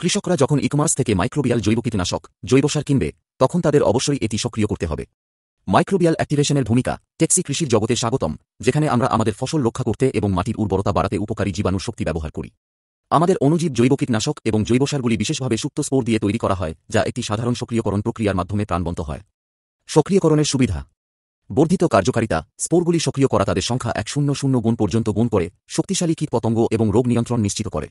কৃষকরা যখন e commerce থেকে মাইক্রোবিয়াল জৈব কীটনাশক জৈব সার কিনবে, তখন তাদের অবশ্যই এটি সক্রিয় করতে হবে। মাইক্রোবিয়াল অ্যাক্টিভেশনের ভূমিকা টেক্সি কৃষির জগতে স্বাগতম, যেখানে আমরা আমাদের ফসল রক্ষা করতে এবং মাটির উর্বরতা বাড়াতে উপকারী জীবাণুর শক্তি ব্যবহার করি। আমাদের অনুজীব জৈব কীটনাশক এবং জৈব সারগুলি বিশেষভাবে সুপ্ত স্পোর দিয়ে তৈরি করা হয়, যা একটি সাধারণ সক্রিয়করণ প্রক্রিয়ার মাধ্যমে প্রাণবন্ত হয়। সক্রিয়করণের সুবিধা, বর্ধিত কার্যকারিতা, স্পোরগুলি সক্রিয় করা তাদের সংখ্যা এক শূন্য শূন্য গুণ পর্যন্ত গুণ করে, শক্তিশালী কীটপতঙ্গ এবং রোগ নিয়ন্ত্রণ নিশ্চিত করে।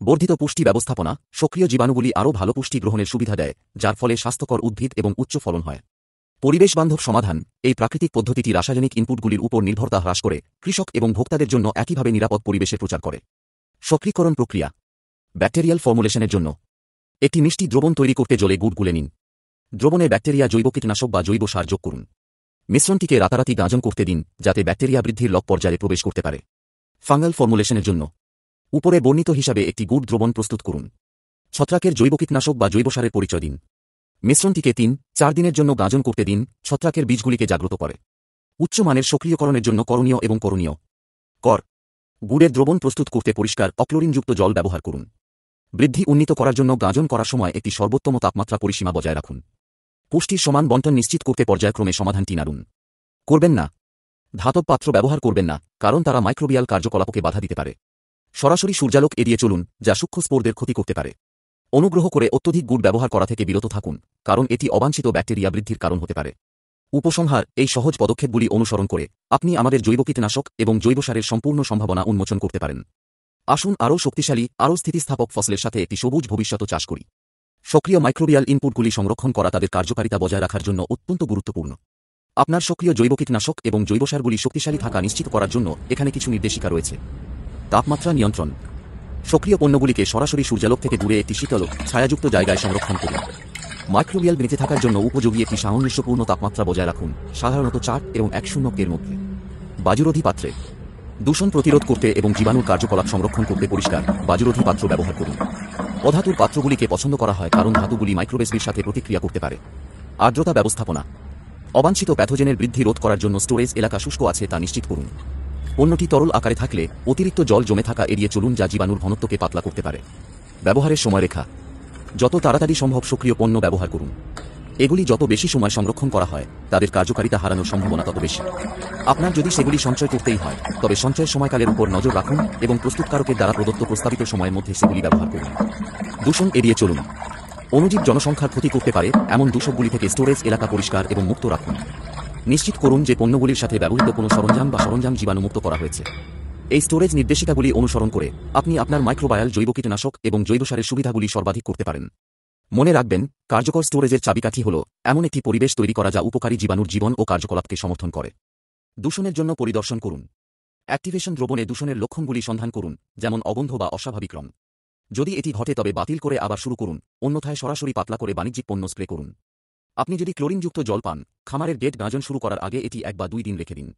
বর্ধিত পুষ্টি ব্যবস্থাপনা সক্রিয় জীবাণুগুলি আরও ভালো পুষ্টি গ্রহণের সুবিধা দেয়, যার ফলে স্বাস্থ্যকর উদ্ভিদ এবং উচ্চ ফলন হয়। পরিবেশবান্ধব সমাধান এই প্রাকৃতিক পদ্ধতিটি রাসায়নিক ইনপুটগুলির উপর নির্ভরতা হ্রাস করে, কৃষক এবং ভোক্তাদের জন্য একইভাবে নিরাপদ পরিবেশে প্রচার করে। সক্রিয়করণ প্রক্রিয়া ব্যাকটেরিয়াল ফর্মুলেশনের জন্য। একটি মিষ্টি দ্রবণ তৈরি করতে জলে গুড় গুলে নিন। দ্রবণে ব্যাকটেরিয়া, জৈব কীটনাশক বা জৈব সার যোগ করুন। মিশ্রণটিকে রাতারাতি গাঁজন করতে দিন, যাতে ব্যাকটেরিয়া বৃদ্ধির লক পর্যায়ে প্রবেশ করতে পারে। ফাঙ্গাল ফর্মুলেশনের জন্য। উপরে বর্ণিত হিসাবে একটি গুড় দ্রবণ প্রস্তুত করুন। ছত্রাকের জৈব কীটনাশক বা জৈব সারের পরিচয় দিন। মিশ্রণটিকে তিন, চার দিনের জন্য গাঁজন করতে দিন, ছত্রাকের বীজগুলিকে জাগ্রত করে। উচ্চমানের সক্রিয়করণের জন্য করণীয় এবং করণীয়। কর। গুড়ের দ্রবণ প্রস্তুত করতে পরিষ্কার অক্লোরিনযুক্ত জল ব্যবহার করুন। বৃদ্ধি উন্নীত করার জন্য গাঁজন করার সময় একটি সর্বোত্তম তাপমাত্রা পরিসীমা বজায় রাখুন। পুষ্টির সমান বন্টন নিশ্চিত করতে পর্যায়ক্রমে সমাধানটি নাড়ুন। করবেন না। ধাতব পাত্র ব্যবহার করবেন না, কারণ তারা মাইক্রোবিয়াল কার্যকলাপকে বাধা দিতে পারে। সরাসরি সূর্যালোক এড়িয়ে চলুন, যা সূক্ষ্ম স্পোরদের ক্ষতি করতে পারে। অনুগ্রহ করে অত্যধিক গুড় ব্যবহার করা থেকে বিরত থাকুন, কারণ এটি অবাঞ্ছিত ব্যাকটেরিয়া বৃদ্ধির কারণ হতে পারে। উপসংহার, এই সহজ পদক্ষেপগুলি অনুসরণ করে আপনি আমাদের জৈব কীটনাশক এবং জৈব সারের সম্পূর্ণ সম্ভাবনা উন্মোচন করতে পারেন। আসুন আরও শক্তিশালী, আরও স্থিতিস্থাপক ফসলের সাথে একটি সবুজ ভবিষ্যৎ চাষ করি। সক্রিয় মাইক্রোবিয়াল ইনপুটগুলি সংরক্ষণ করা তাদের কার্যকারিতা বজায় রাখার জন্য অত্যন্ত গুরুত্বপূর্ণ। আপনার সক্রিয় জৈব কীটনাশক এবং জৈব সারগুলি শক্তিশালী থাকা নিশ্চিত করার জন্য এখানে কিছু নির্দেশিকা রয়েছে। তাপমাত্রা নিয়ন্ত্রণ। সক্রিয় পণ্যগুলিকে সরাসরি সূর্যালোক থেকে দূরে একটি শীতল ছায়াযুক্ত জায়গায় সংরক্ষণ করুন। মাইক্রোবিয়াল বেঁচে থাকার জন্য উপযোগী একটি সামঞ্জস্যপূর্ণ তাপমাত্রা বজায় রাখুন, সাধারণত চার এবং এক শূন্য এর মধ্যে। বাজুরোধী পাত্রে। দূষণ প্রতিরোধ করতে এবং জীবাণুর কার্যকলাপ সংরক্ষণ করতে পরিষ্কার বাজুরোধী পাত্র ব্যবহার করুন। অধাতুর পাত্রগুলিকে পছন্দ করা হয় কারণ ধাতুগুলি মাইক্রোবেসবির সাথে প্রতিক্রিয়া করতে পারে। আর্দ্রতা ব্যবস্থাপনা। অবাঞ্ছিত প্যাথোজেনের বৃদ্ধি রোধ করার জন্য স্টোরেজ এলাকা শুষ্ক আছে তা নিশ্চিত করুন। পণ্যটি তরল আকারে থাকলে অতিরিক্ত জল জমে থাকা এড়িয়ে চলুন যা জীবাণুর ঘনত্বকে পাতলা করতে পারে। ব্যবহারের সময়রেখা। যত তাড়াতাড়ি সম্ভব সক্রিয় পণ্য ব্যবহার করুন। এগুলি যত বেশি সময় সংরক্ষণ করা হয়, তাদের কার্যকারিতা হারানোর সম্ভাবনা তত বেশি। আপনার যদি সেগুলি সঞ্চয় করতেই হয়, তবে সঞ্চয়ের সময়কালের উপর নজর রাখুন এবং প্রস্তুতকারকের দ্বারা প্রদত্ত প্রস্তাবিত সময়ের মধ্যে সেগুলি ব্যবহার করুন। দূষণ এড়িয়ে চলুন। অনুজীব জনসংখ্যার ক্ষতি করতে পারে, এমন দূষকগুলি থেকে স্টোরেজ এলাকা পরিষ্কার এবং মুক্ত রাখুন। নিশ্চিত করুন যে পণ্যগুলির সাথে ব্যবহৃত কোনো সরঞ্জাম বা সরঞ্জাম জীবাণুমুক্ত করা হয়েছে। এই স্টোরেজ নির্দেশিকাগুলি অনুসরণ করে আপনি আপনার মাইক্রোবায়াল জৈব কীটনাশক এবং জৈব সারের সুবিধাগুলি সর্বাধিক করতে পারেন। মনে রাখবেন, কার্যকর স্টোরেজের চাবিকাঠি হল এমন একটি পরিবেশ তৈরি করা যা উপকারী জীবাণুর জীবন ও কার্যকলাপকে সমর্থন করে। দূষণের জন্য পরিদর্শন করুন। অ্যাক্টিভেশন দ্রবণে দূষণের লক্ষণগুলি সন্ধান করুন, যেমন অবন্ধ বা অস্বাভাবিক রং। যদি এটি ঘটে তবে বাতিল করে আবার শুরু করুন, অন্যথায় সরাসরি পাতলা করে বাণিজ্যিক পণ্য স্প্রে করুন। আপনি যদি ক্লোরিনযুক্ত জল পান, খামারের ডেট গাঁজন শুরু করার আগে এটি এক বা দুই দিন রেখে দিন।